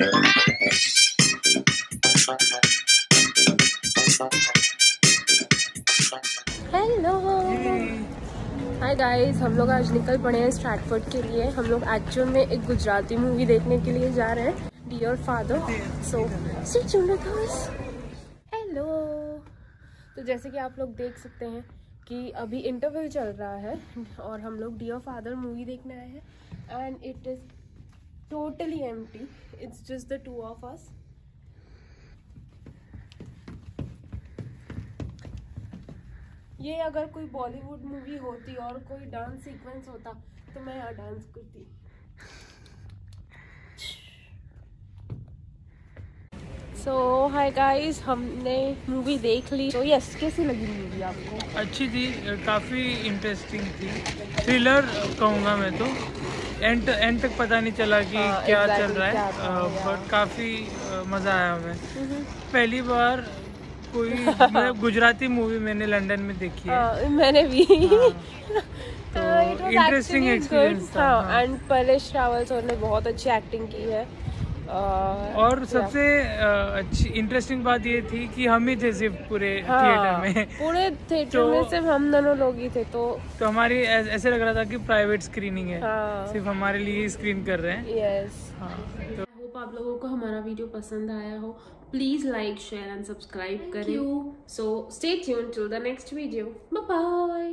Hello hi guys हम लोग आज निकल पड़े हैं स्ट्रैटफोर्ड के लिए। हम लोग एक्चुअल में एक गुजराती मूवी देखने के लिए जा रहे हैं dear father so see hello तो जैसे कि आप लोग देख सकते हैं कि अभी इंटरवल चल रहा है और हम लोग डियर फादर मूवी देखने आए हैं। And it is totally empty it's just the two of us ये अगर कोई बॉलीवुड मूवी होती और कोई डांस सीक्वेंस होता तो मैं यहाँ डांस करती। सो हाय गाइस हमने मूवी देख ली। तो यस कैसी लगी मूवी आपको? अच्छी थी, काफ़ी इंटरेस्टिंग थी। थ्रिलर कहूँगा मैं तो। एंड एंड तक पता नहीं चला कि आ, क्या exactly चल रहा है। बट काफ़ी मज़ा आया हमें। पहली बार कोई मतलब गुजराती मूवी मैंने लंदन में देखी है। आ, मैंने भी। हाँ, तो इंटरेस्टिंग एक्सपीरियंस था हाँ। एंड परेश रावल सर ने बहुत अच्छी एक्टिंग की है। और सबसे अच्छी इंटरेस्टिंग बात ये थी कि हम ही थे सिर्फ़ पूरे हाँ, थिएटर में। पूरे थिएटर तो- में सिर्फ़ हम दोनों लोग ही थे तो तो हमारी ऐसे लग रहा था कि प्राइवेट स्क्रीनिंग है। हाँ। सिर्फ़ हमारे लिए ही स्क्रीन कर रहे हैं। यस हाँ तो होप आप लोगों को हमारा वीडियो पसंद आया हो। Please like share and subscribe करें। So stay tune till the next video bye bye